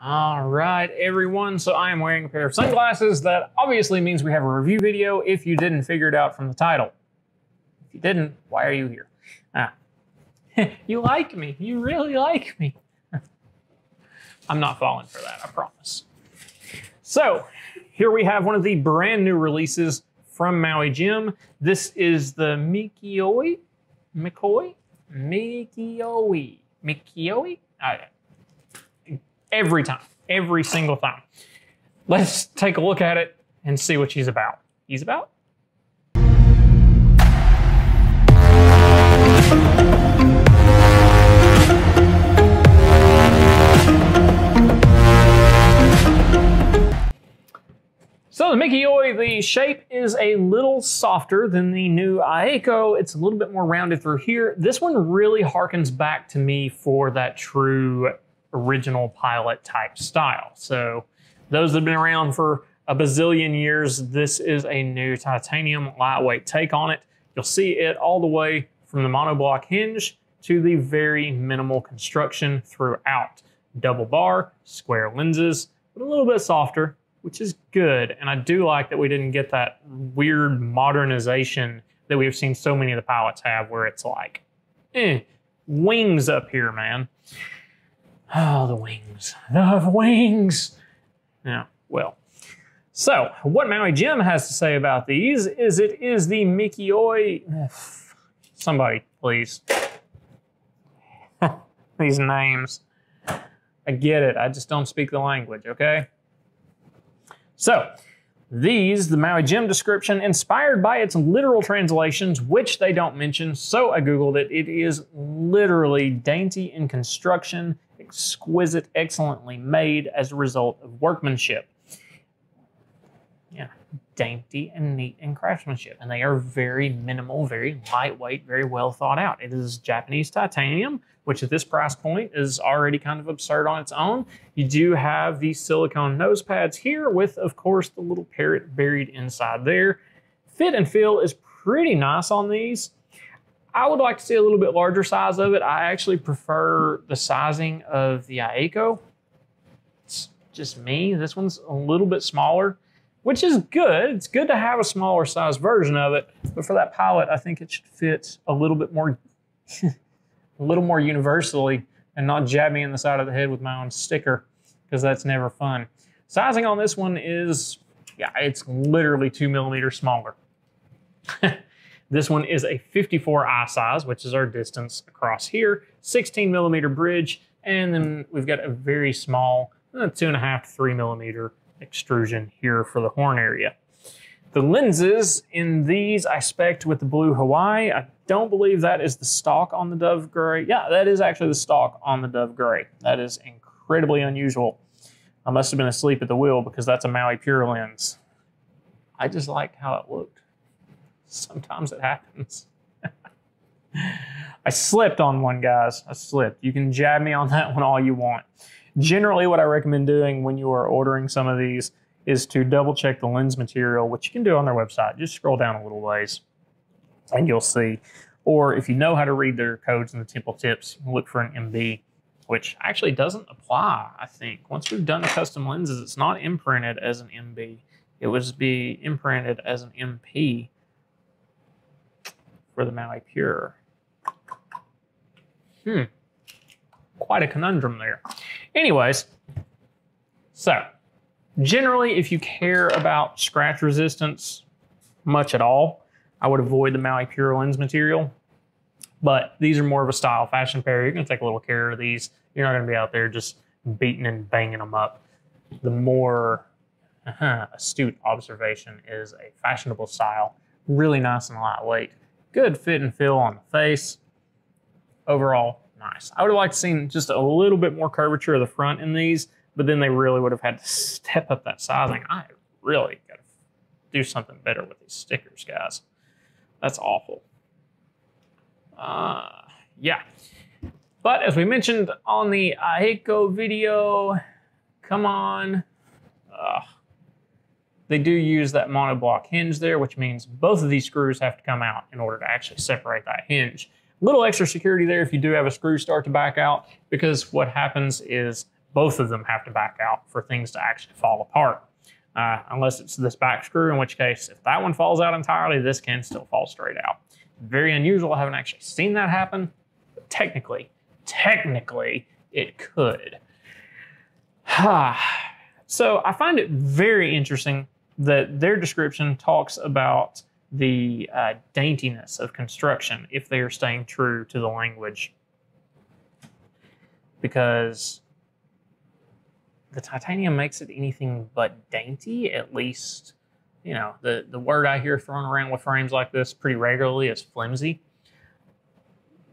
All right, everyone. So I am wearing a pair of sunglasses. That obviously means we have a review video if you didn't figure it out from the title. If you didn't, why are you here? Ah. you like me. You really like me. I'm not falling for that, I promise. So here we have one of the brand new releases from Maui Jim. This is the Mikioi, Mikoi, Mikioi, Mikioi. Every time, every single time. Let's take a look at it and see what she's about. He's about. So the Mikioi, the shape is a little softer than the new Aiko. It's a little bit more rounded through here. This one really harkens back to me for that true original pilot type style. So those have been around for a bazillion years, this is a new titanium lightweight take on it. You'll see it all the way from the monoblock hinge to the very minimal construction throughout. Double bar, square lenses, but a little bit softer, which is good. And I do like that we didn't get that weird modernization that we've seen so many of the pilots have where it's like, eh, wings up here, man. Oh, the wings. The wings. Yeah, well. So, what Maui Jim has to say about these is it is the Mikioi. Somebody, please. these names. I get it. I just don't speak the language, okay? So, these, the Maui Jim description, inspired by its literal translations, which they don't mention, so I Googled it. It is literally dainty in construction, exquisite, excellently made as a result of workmanship. Yeah, dainty and neat in craftsmanship. And they are very minimal, very lightweight, very well thought out. It is Japanese titanium, which at this price point is already kind of absurd on its own. You do have these silicone nose pads here with, of course, the little parrot buried inside there. Fit and feel is pretty nice on these. I would like to see a little bit larger size of it. I actually prefer the sizing of the Aiko. It's just me. This one's a little bit smaller, which is good. It's good to have a smaller size version of it. But for that pilot, I think it should fit a little bit more a little more universally and not jab me in the side of the head with my own sticker because that's never fun. Sizing on this one is, yeah, it's literally two millimeters smaller. this one is a 54 eye size, which is our distance across here, 16 millimeter bridge, and then we've got a very small, uh, two and a half to three millimeter extrusion here for the horn area. The lenses in these I spec'd with the blue Hawaii. I don't believe that is the stock on the Dove Gray. Yeah, that is actually the stock on the Dove Gray. That is incredibly unusual. I must have been asleep at the wheel because that's a Maui Pure lens. I just like how it looked. Sometimes it happens. I slipped on one, guys. I slipped. You can jab me on that one all you want. Generally, what I recommend doing when you are ordering some of these is to double check the lens material, which you can do on their website. Just scroll down a little ways and you'll see. Or if you know how to read their codes and the temple tips, look for an MB, which actually doesn't apply, I think. Once we've done the custom lenses, it's not imprinted as an MB. It would be imprinted as an MP for the Maui Pure. Hmm. Quite a conundrum there. Anyways, so Generally, if you care about scratch resistance much at all, I would avoid the Maui Pure Lens material. But these are more of a style fashion pair. You're gonna take a little care of these. You're not gonna be out there just beating and banging them up. The more uh -huh, astute observation is a fashionable style, really nice and lightweight, good fit and feel on the face. Overall, nice. I would have liked to seen just a little bit more curvature of the front in these but then they really would have had to step up that sizing. I really got to do something better with these stickers, guys. That's awful. Uh, yeah. But as we mentioned on the Aiko video, come on. Uh, they do use that monoblock hinge there, which means both of these screws have to come out in order to actually separate that hinge. A little extra security there if you do have a screw start to back out, because what happens is both of them have to back out for things to actually fall apart. Uh, unless it's this back screw, in which case, if that one falls out entirely, this can still fall straight out. Very unusual. I haven't actually seen that happen. But technically, technically, it could. so I find it very interesting that their description talks about the uh, daintiness of construction if they are staying true to the language. Because the titanium makes it anything but dainty, at least, you know, the, the word I hear thrown around with frames like this pretty regularly is flimsy.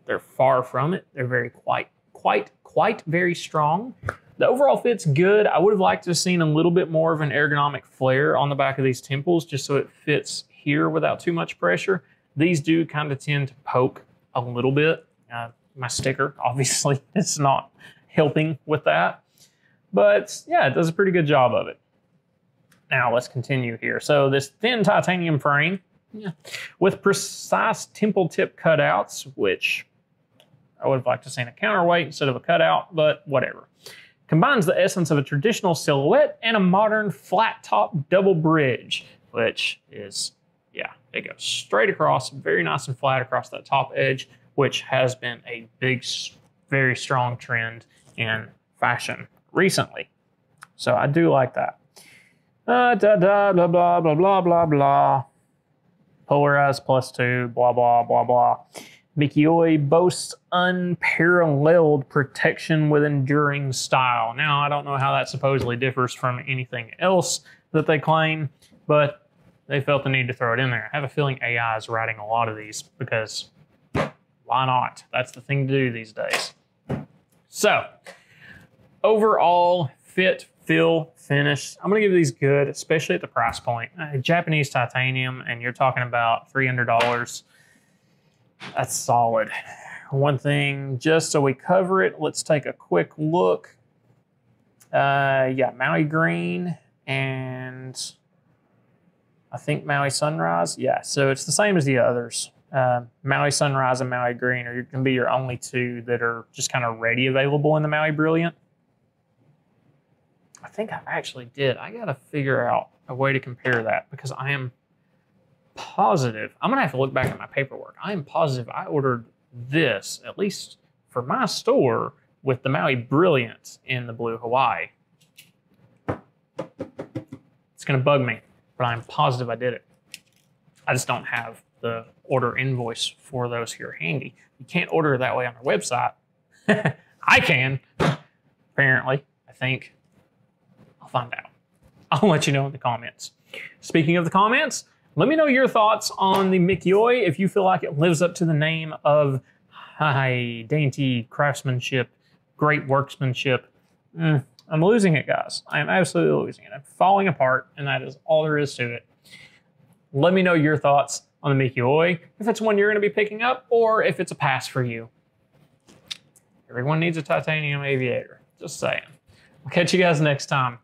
They're far from it. They're very quite, quite, quite very strong. The overall fit's good. I would have liked to have seen a little bit more of an ergonomic flare on the back of these temples just so it fits here without too much pressure. These do kind of tend to poke a little bit. Uh, my sticker, obviously, is not helping with that. But yeah, it does a pretty good job of it. Now let's continue here. So this thin titanium frame yeah, with precise temple tip cutouts, which I would have liked to seen a counterweight instead of a cutout, but whatever. Combines the essence of a traditional silhouette and a modern flat top double bridge, which is, yeah, it goes straight across, very nice and flat across that top edge, which has been a big, very strong trend in fashion recently. So I do like that. Uh, da, da, blah, blah, blah, blah, blah, blah. Polarized plus two, blah, blah, blah, blah. Mikioi boasts unparalleled protection with enduring style. Now, I don't know how that supposedly differs from anything else that they claim, but they felt the need to throw it in there. I have a feeling AI is writing a lot of these because why not? That's the thing to do these days. So, overall fit, feel, finish, I'm going to give these good, especially at the price point. Uh, Japanese titanium, and you're talking about $300. That's solid. One thing, just so we cover it, let's take a quick look. Uh, yeah, Maui Green and I think Maui Sunrise. Yeah, so it's the same as the others. Uh, Maui Sunrise and Maui Green are going to be your only two that are just kind of ready available in the Maui Brilliant. I think I actually did. I got to figure out a way to compare that because I am positive. I'm to have to look back at my paperwork. I am positive I ordered this, at least for my store, with the Maui Brilliant in the blue Hawaii. It's to bug me, but I'm positive I did it. I just don't have the order invoice for those here handy. You can't order that way on their website. I can, apparently, I think. I'll find out. I'll let you know in the comments. Speaking of the comments, let me know your thoughts on the Mikioi if you feel like it lives up to the name of high dainty craftsmanship, great workmanship. Mm, I'm losing it, guys. I am absolutely losing it. I'm falling apart, and that is all there is to it. Let me know your thoughts on the Mikioi, if it's one you're going to be picking up, or if it's a pass for you. Everyone needs a titanium aviator. Just saying. I'll catch you guys next time.